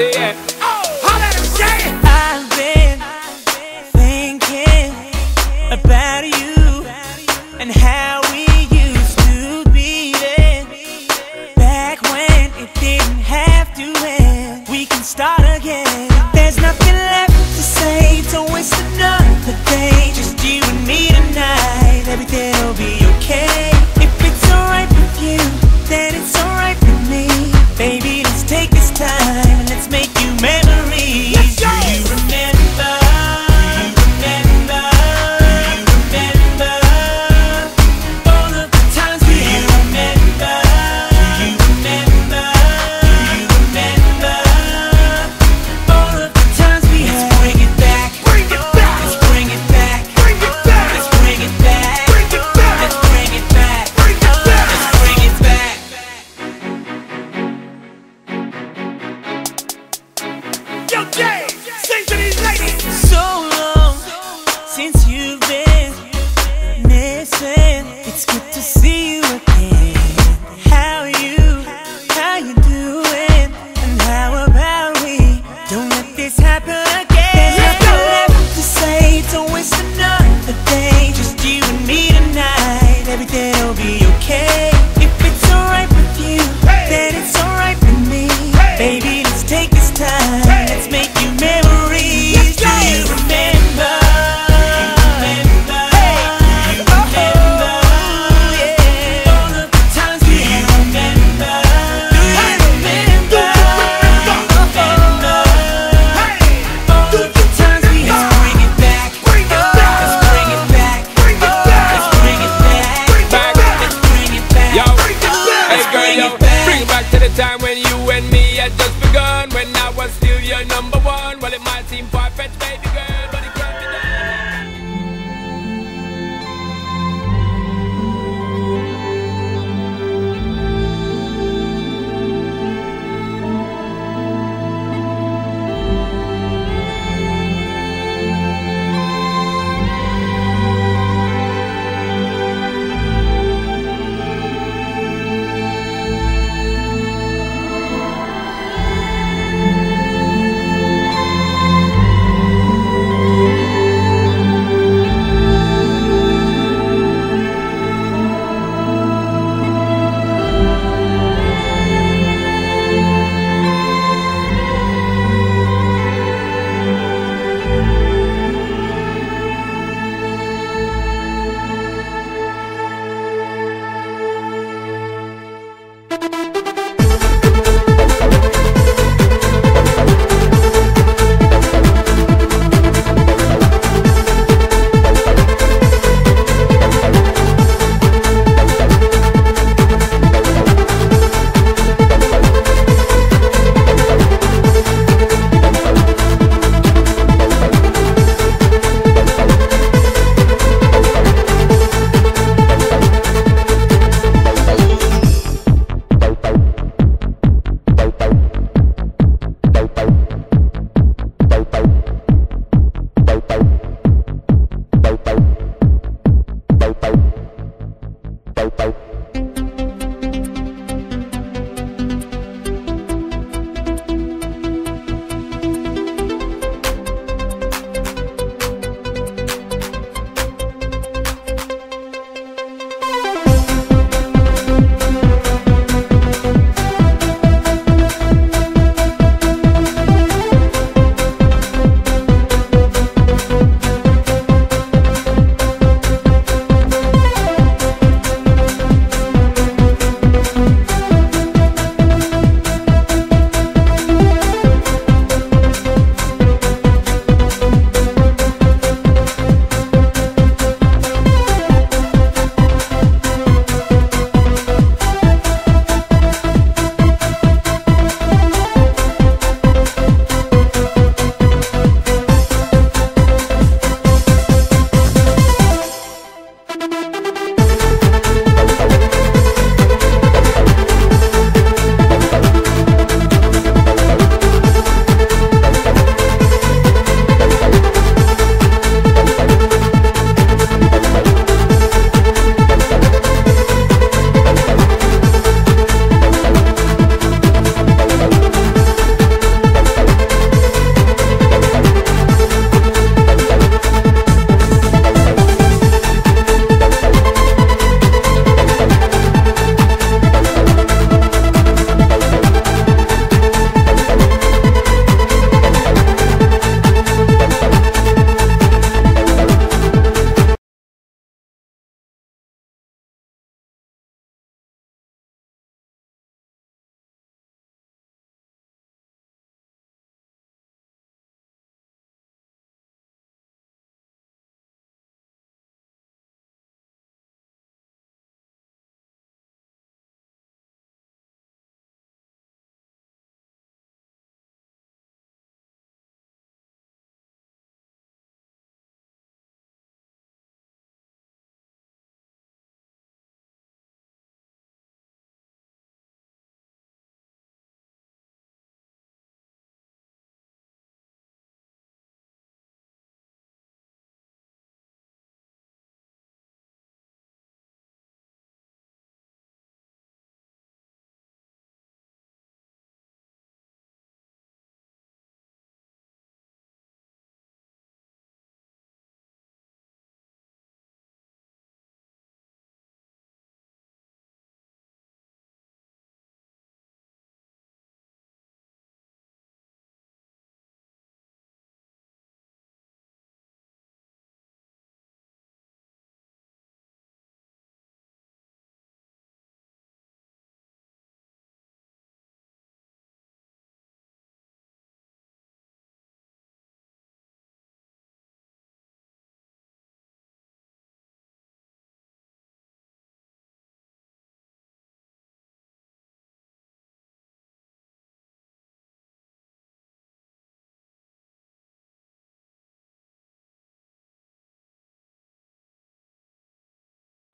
I've been thinking about you and how we used to be. Back when it didn't have to end, we can start again. There's nothing left to say waste another day. Just you and me tonight, everything'll be okay. If it's alright with you, then it's alright with me. Baby, let's take this time let's make you mad.